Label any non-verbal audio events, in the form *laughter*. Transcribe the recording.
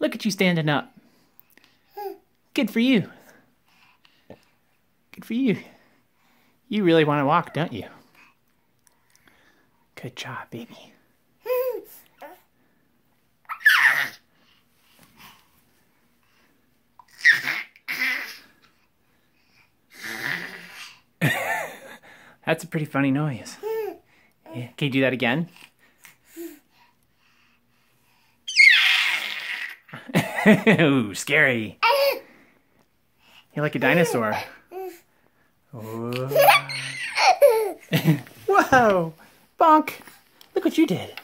Look at you standing up. Good for you. Good for you. You really want to walk, don't you? Good job, baby. *laughs* That's a pretty funny noise. Yeah. Can you do that again? *laughs* Ooh, scary. You're like a dinosaur. Whoa. *laughs* Whoa! Bonk! Look what you did.